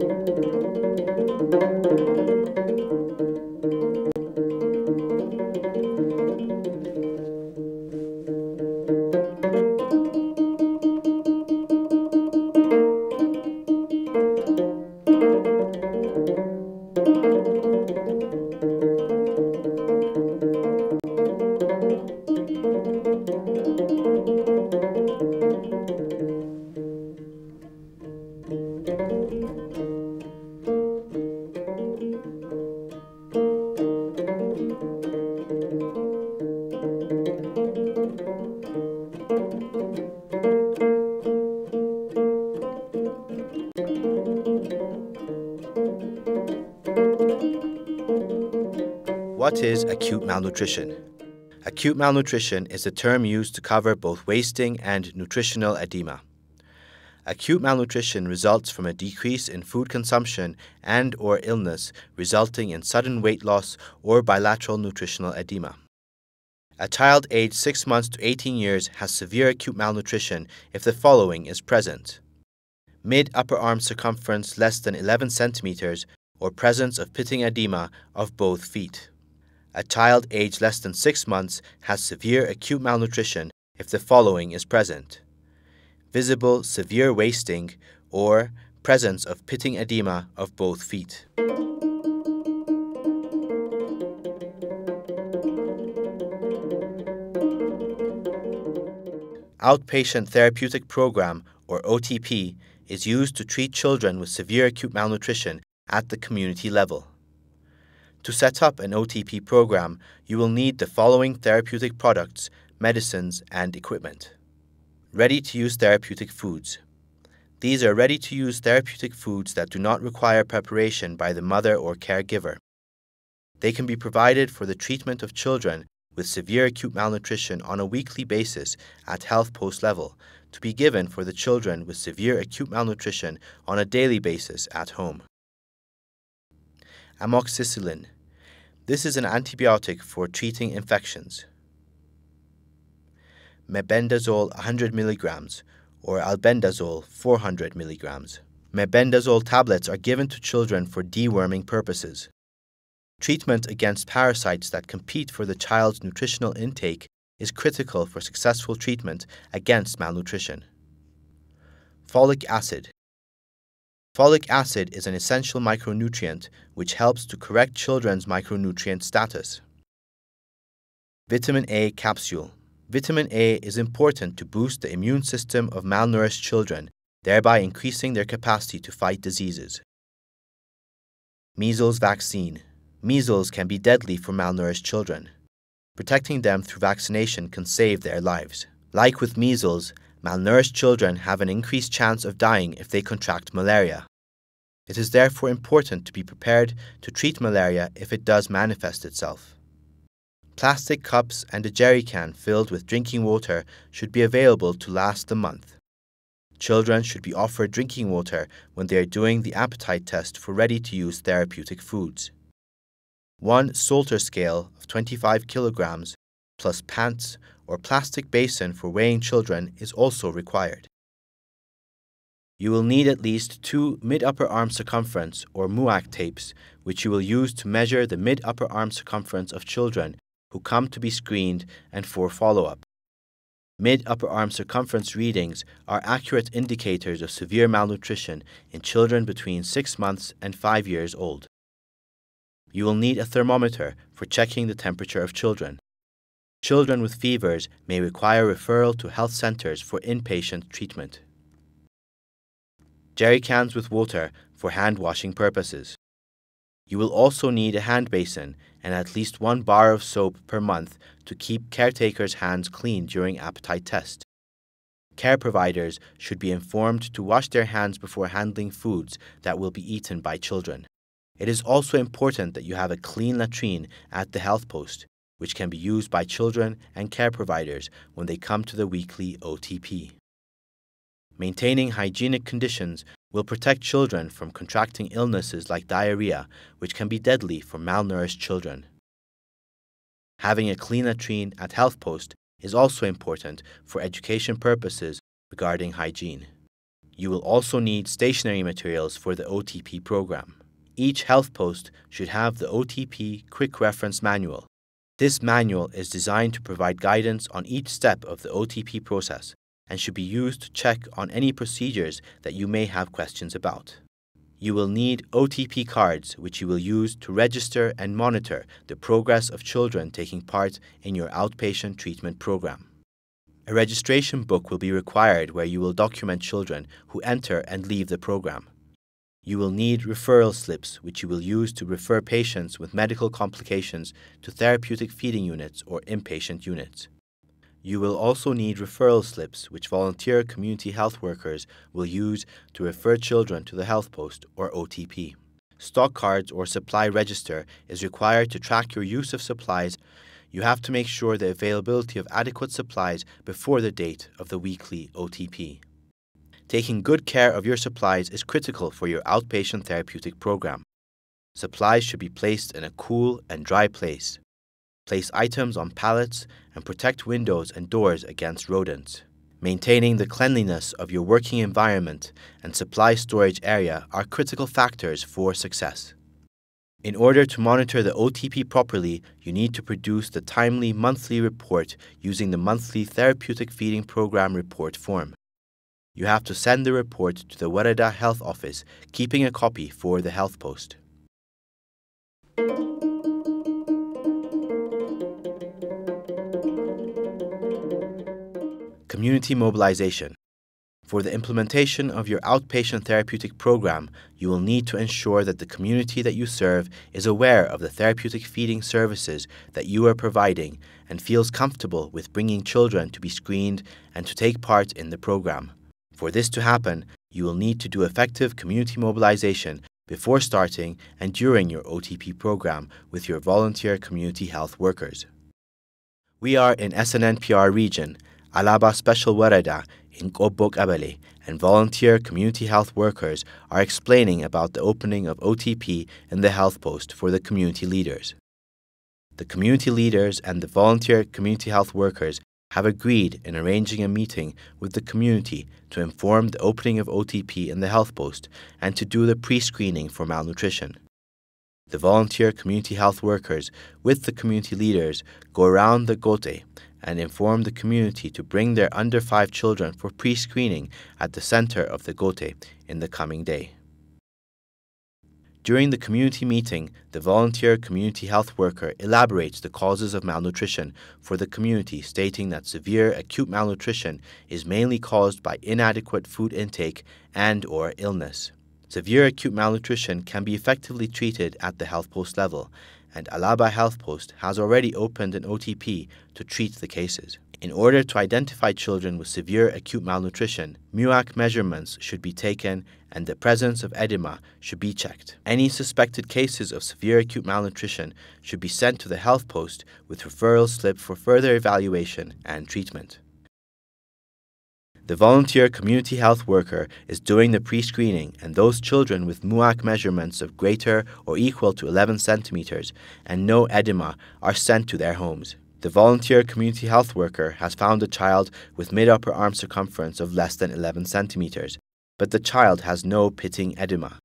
Thank you. Is acute malnutrition? Acute malnutrition is a term used to cover both wasting and nutritional edema. Acute malnutrition results from a decrease in food consumption and or illness resulting in sudden weight loss or bilateral nutritional edema. A child aged 6 months to 18 years has severe acute malnutrition if the following is present. Mid upper arm circumference less than 11 centimeters or presence of pitting edema of both feet. A child aged less than 6 months has severe acute malnutrition if the following is present visible severe wasting or presence of pitting edema of both feet. Outpatient Therapeutic Program, or OTP, is used to treat children with severe acute malnutrition at the community level. To set up an OTP program, you will need the following therapeutic products, medicines, and equipment. Ready to use therapeutic foods. These are ready to use therapeutic foods that do not require preparation by the mother or caregiver. They can be provided for the treatment of children with severe acute malnutrition on a weekly basis at health post level, to be given for the children with severe acute malnutrition on a daily basis at home. Amoxicillin. This is an antibiotic for treating infections. Mebendazole 100 mg or albendazole 400 mg. Mebendazole tablets are given to children for deworming purposes. Treatment against parasites that compete for the child's nutritional intake is critical for successful treatment against malnutrition. Folic acid. Folic acid is an essential micronutrient which helps to correct children's micronutrient status. Vitamin A capsule. Vitamin A is important to boost the immune system of malnourished children, thereby increasing their capacity to fight diseases. Measles vaccine. Measles can be deadly for malnourished children. Protecting them through vaccination can save their lives. Like with measles, malnourished children have an increased chance of dying if they contract malaria. It is therefore important to be prepared to treat malaria if it does manifest itself. Plastic cups and a jerry can filled with drinking water should be available to last a month. Children should be offered drinking water when they are doing the appetite test for ready to use therapeutic foods. One Salter scale of 25 kilograms plus pants or plastic basin for weighing children is also required. You will need at least two mid upper arm circumference or MUAC tapes, which you will use to measure the mid upper arm circumference of children who come to be screened and for follow up. Mid upper arm circumference readings are accurate indicators of severe malnutrition in children between 6 months and 5 years old. You will need a thermometer for checking the temperature of children. Children with fevers may require referral to health centers for inpatient treatment. Jerry cans with water for hand washing purposes. You will also need a hand basin and at least one bar of soap per month to keep caretakers' hands clean during appetite test. Care providers should be informed to wash their hands before handling foods that will be eaten by children. It is also important that you have a clean latrine at the health post, which can be used by children and care providers when they come to the weekly OTP. Maintaining hygienic conditions will protect children from contracting illnesses like diarrhea, which can be deadly for malnourished children. Having a clean latrine at health post is also important for education purposes regarding hygiene. You will also need stationery materials for the OTP program. Each health post should have the OTP Quick Reference Manual. This manual is designed to provide guidance on each step of the OTP process and should be used to check on any procedures that you may have questions about. You will need OTP cards, which you will use to register and monitor the progress of children taking part in your outpatient treatment program. A registration book will be required where you will document children who enter and leave the program. You will need referral slips, which you will use to refer patients with medical complications to therapeutic feeding units or inpatient units. You will also need referral slips, which volunteer community health workers will use to refer children to the health post or OTP. Stock cards or supply register is required to track your use of supplies. You have to make sure the availability of adequate supplies before the date of the weekly OTP. Taking good care of your supplies is critical for your outpatient therapeutic program. Supplies should be placed in a cool and dry place. Place items on pallets and protect windows and doors against rodents. Maintaining the cleanliness of your working environment and supply storage area are critical factors for success. In order to monitor the OTP properly, you need to produce the timely monthly report using the monthly therapeutic feeding program report form. You have to send the report to the Woreda Health Office, keeping a copy for the health post. Community mobilization. For the implementation of your outpatient therapeutic program, you will need to ensure that the community that you serve is aware of the therapeutic feeding services that you are providing and feels comfortable with bringing children to be screened and to take part in the program. For this to happen, you will need to do effective community mobilization before starting and during your OTP program with your volunteer community health workers. We are in SNNPR region, Alaba Special Woreda in Qobbo Qabale, and volunteer community health workers are explaining about the opening of OTP in the health post for the community leaders. The community leaders and the volunteer community health workers have agreed in arranging a meeting with the community to inform the opening of OTP in the health post and to do the pre screening for malnutrition. The volunteer community health workers, with the community leaders, go around the Gote and inform the community to bring their under 5 children for pre screening at the center of the Gote in the coming day. During the community meeting, the volunteer community health worker elaborates the causes of malnutrition for the community, stating that severe acute malnutrition is mainly caused by inadequate food intake and or illness. Severe acute malnutrition can be effectively treated at the health post level, and Alaba Health Post has already opened an OTP to treat the cases. In order to identify children with severe acute malnutrition, MUAC measurements should be taken and the presence of edema should be checked. Any suspected cases of severe acute malnutrition should be sent to the health post with referral slip for further evaluation and treatment. The volunteer community health worker is doing the pre screening, and those children with MUAC measurements of greater or equal to 11 centimeters and no edema are sent to their homes. The volunteer community health worker has found a child with mid upper arm circumference of less than 11 centimeters, but the child has no pitting edema.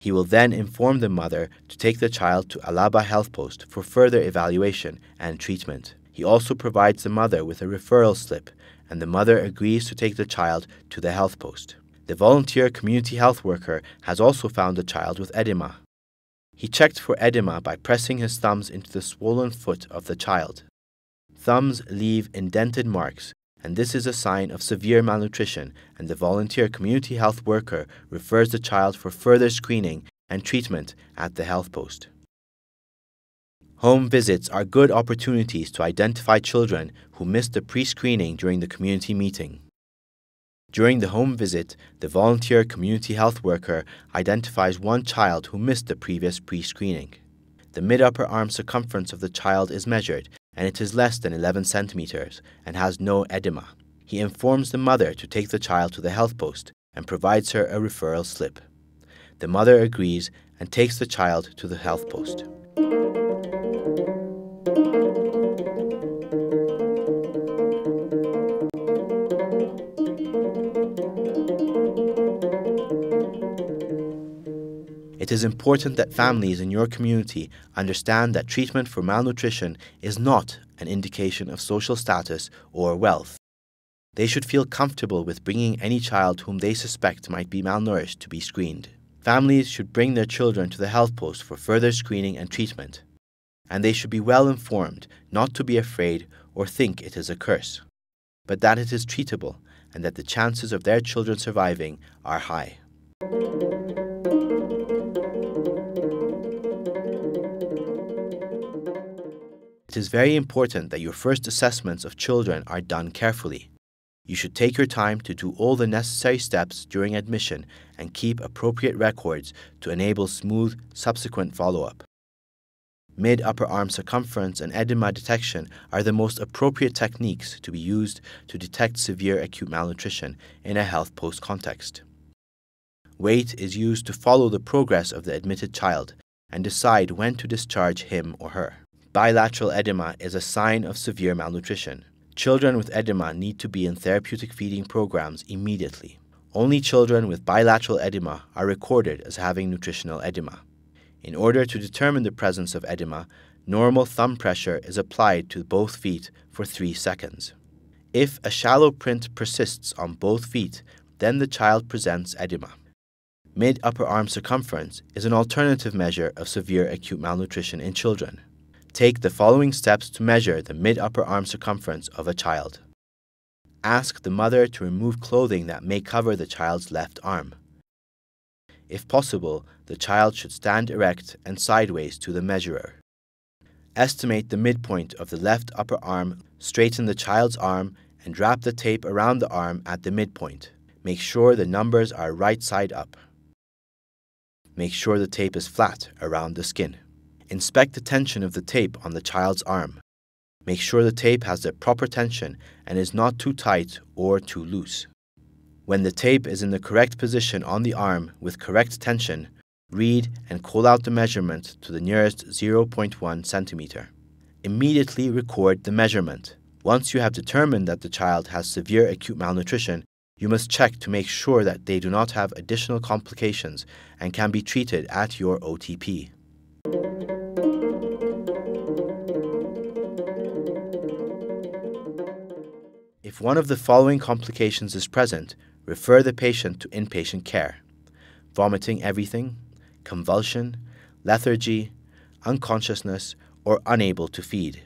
He will then inform the mother to take the child to Alaba Health Post for further evaluation and treatment. He also provides the mother with a referral slip, and the mother agrees to take the child to the health post. The volunteer community health worker has also found a child with edema. He checked for edema by pressing his thumbs into the swollen foot of the child. Thumbs leave indented marks, and this is a sign of severe malnutrition, and the volunteer community health worker refers the child for further screening and treatment at the health post. Home visits are good opportunities to identify children who missed the pre screening during the community meeting. During the home visit, the volunteer community health worker identifies one child who missed the previous pre screening. The mid upper arm circumference of the child is measured and it is less than 11 centimeters and has no edema. He informs the mother to take the child to the health post and provides her a referral slip. The mother agrees and takes the child to the health post. It is important that families in your community understand that treatment for malnutrition is not an indication of social status or wealth. They should feel comfortable with bringing any child whom they suspect might be malnourished to be screened. Families should bring their children to the health post for further screening and treatment. And they should be well informed not to be afraid or think it is a curse, but that it is treatable and that the chances of their children surviving are high. It is very important that your first assessments of children are done carefully. You should take your time to do all the necessary steps during admission and keep appropriate records to enable smooth subsequent follow up. Mid upper arm circumference and edema detection are the most appropriate techniques to be used to detect severe acute malnutrition in a health post context. Weight is used to follow the progress of the admitted child and decide when to discharge him or her. Bilateral edema is a sign of severe malnutrition. Children with edema need to be in therapeutic feeding programs immediately. Only children with bilateral edema are recorded as having nutritional edema. In order to determine the presence of edema, normal thumb pressure is applied to both feet for 3 seconds. If a shallow print persists on both feet, then the child presents edema. Mid upper arm circumference is an alternative measure of severe acute malnutrition in children. Take the following steps to measure the mid upper arm circumference of a child. Ask the mother to remove clothing that may cover the child's left arm. If possible, the child should stand erect and sideways to the measurer. Estimate the midpoint of the left upper arm, straighten the child's arm, and wrap the tape around the arm at the midpoint. Make sure the numbers are right side up. Make sure the tape is flat around the skin. Inspect the tension of the tape on the child's arm. Make sure the tape has the proper tension and is not too tight or too loose. When the tape is in the correct position on the arm with correct tension, read and call out the measurement to the nearest 0.1 centimeter. Immediately record the measurement. Once you have determined that the child has severe acute malnutrition, you must check to make sure that they do not have additional complications and can be treated at your OTP. If one of the following complications is present, refer the patient to inpatient care vomiting everything, convulsion, lethargy, unconsciousness, or unable to feed.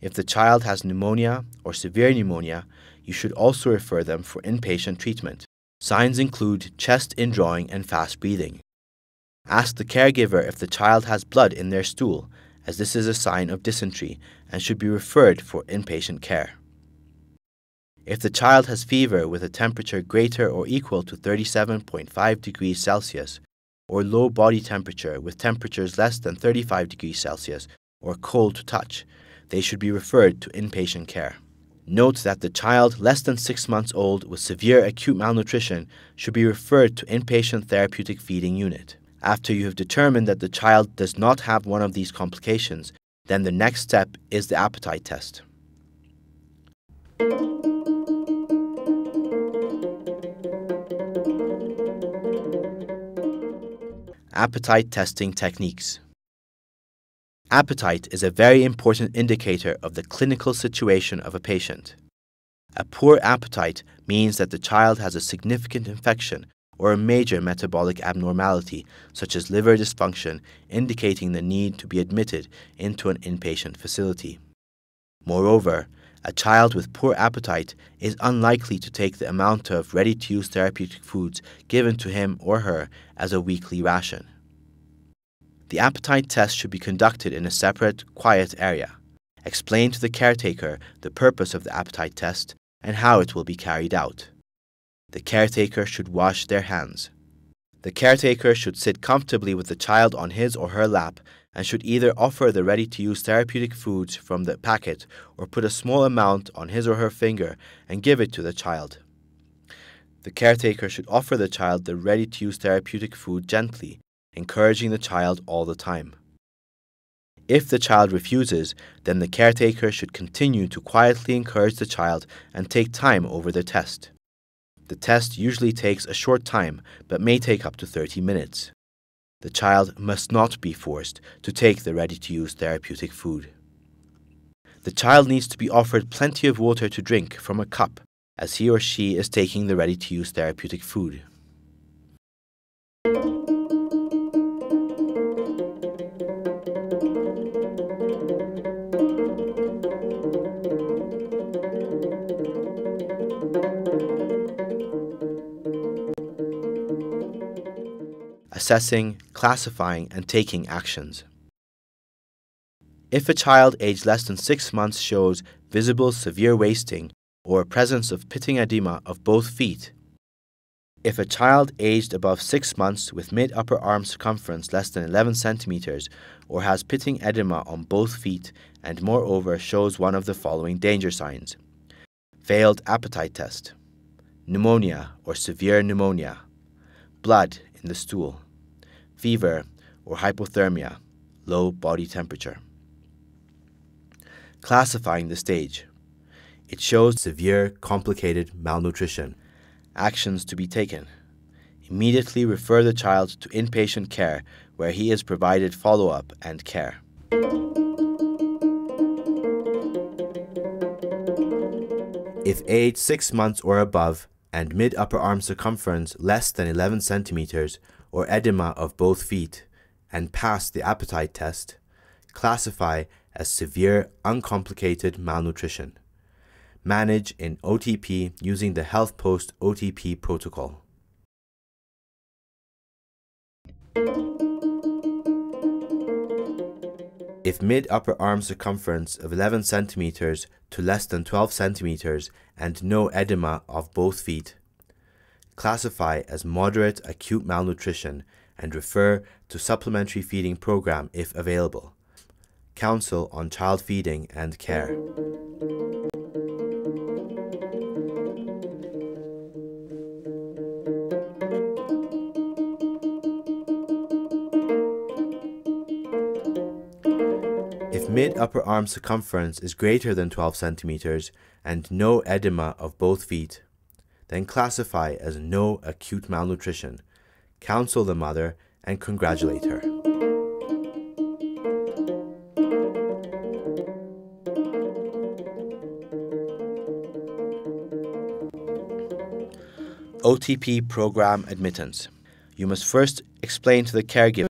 If the child has pneumonia or severe pneumonia, you should also refer them for inpatient treatment. Signs include chest indrawing and fast breathing. Ask the caregiver if the child has blood in their stool, as this is a sign of dysentery and should be referred for inpatient care. If the child has fever with a temperature greater or equal to 37.5 degrees Celsius, or low body temperature with temperatures less than 35 degrees Celsius, or cold to touch, they should be referred to inpatient care. Note that the child less than 6 months old with severe acute malnutrition should be referred to inpatient therapeutic feeding unit. After you have determined that the child does not have one of these complications, then the next step is the appetite test. Appetite testing techniques. Appetite is a very important indicator of the clinical situation of a patient. A poor appetite means that the child has a significant infection or a major metabolic abnormality, such as liver dysfunction, indicating the need to be admitted into an inpatient facility. Moreover, a child with poor appetite is unlikely to take the amount of ready to use therapeutic foods given to him or her as a weekly ration. The appetite test should be conducted in a separate, quiet area. Explain to the caretaker the purpose of the appetite test and how it will be carried out. The caretaker should wash their hands. The caretaker should sit comfortably with the child on his or her lap and should either offer the ready to use therapeutic foods from the packet or put a small amount on his or her finger and give it to the child. The caretaker should offer the child the ready to use therapeutic food gently, encouraging the child all the time. If the child refuses, then the caretaker should continue to quietly encourage the child and take time over the test. The test usually takes a short time but may take up to 30 minutes. The child must not be forced to take the ready to use therapeutic food. The child needs to be offered plenty of water to drink from a cup as he or she is taking the ready to use therapeutic food. Assessing, classifying, and taking actions. If a child aged less than six months shows visible severe wasting or presence of pitting edema of both feet, if a child aged above six months with mid upper arm circumference less than 11 centimeters or has pitting edema on both feet and moreover shows one of the following danger signs. Failed appetite test, pneumonia or severe pneumonia, blood in the stool, fever or hypothermia, low body temperature. Classifying the stage. It shows severe, complicated malnutrition. Actions to be taken. Immediately refer the child to inpatient care where he is provided follow up and care. If age 6 months or above and mid upper arm circumference less than 11 centimeters or edema of both feet and pass the appetite test, classify as severe uncomplicated malnutrition. Manage in OTP using the Health Post OTP protocol. If mid upper arm circumference of 11 centimeters to less than 12 centimeters and no edema of both feet, classify as moderate acute malnutrition and refer to supplementary feeding program if available. Counsel on child feeding and care. If mid upper arm circumference is greater than 12 centimeters and no edema of both feet, then classify as no acute malnutrition, counsel the mother, and congratulate her. OTP program admittance. You must first explain to the caregiver